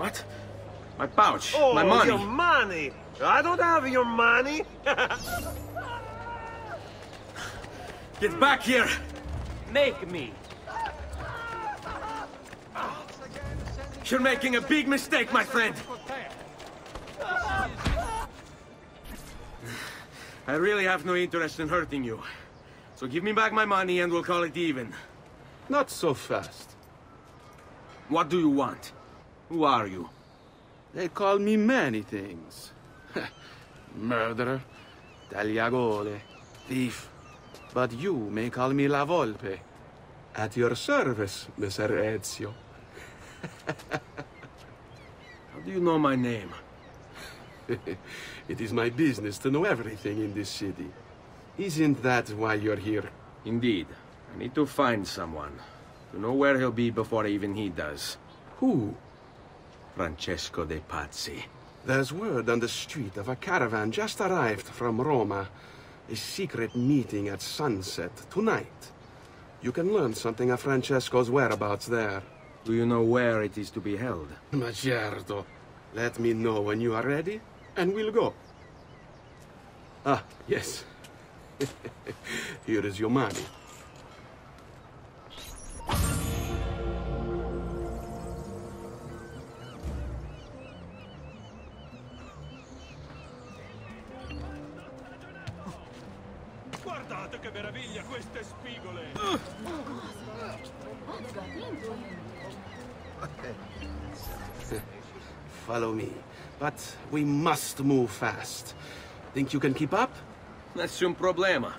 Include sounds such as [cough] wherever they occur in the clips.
My pouch. Oh, my money. your money! I don't have your money! [laughs] Get back here! Make me. You're making a big mistake, my friend! [sighs] I really have no interest in hurting you. So give me back my money and we'll call it even. Not so fast. What do you want? Who are you? They call me many things. [laughs] Murderer, tagliagole, thief. But you may call me La Volpe. At your service, Messer Ezio. [laughs] How do you know my name? [laughs] it is my business to know everything in this city. Isn't that why you're here? Indeed. I need to find someone. To know where he'll be before even he does. Who? Francesco de Pazzi. There's word on the street of a caravan just arrived from Roma. A secret meeting at sunset tonight. You can learn something of Francesco's whereabouts there. Do you know where it is to be held? Ma certo. Let me know when you are ready, and we'll go. Ah, yes. [laughs] Here is your money. Guardate che meraviglia queste spigole! Follow me. But we must move fast. Think you can keep up? Nessun problema.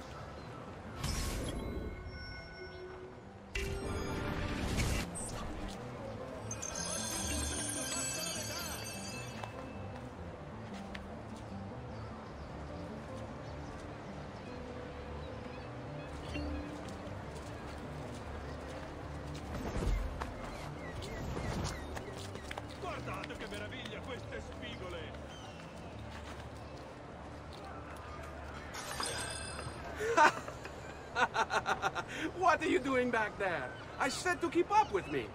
What are you doing back there? I said to keep up with me.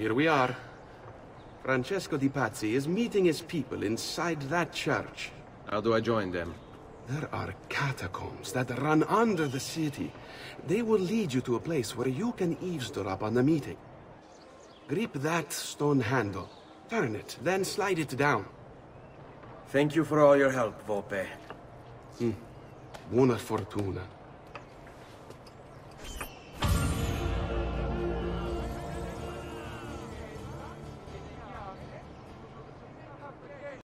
Here we are. Francesco Di Pazzi is meeting his people inside that church. How do I join them? There are catacombs that run under the city. They will lead you to a place where you can eavesdrop on the meeting. Grip that stone handle. Turn it, then slide it down. Thank you for all your help, Volpe. Hmm. Buona fortuna.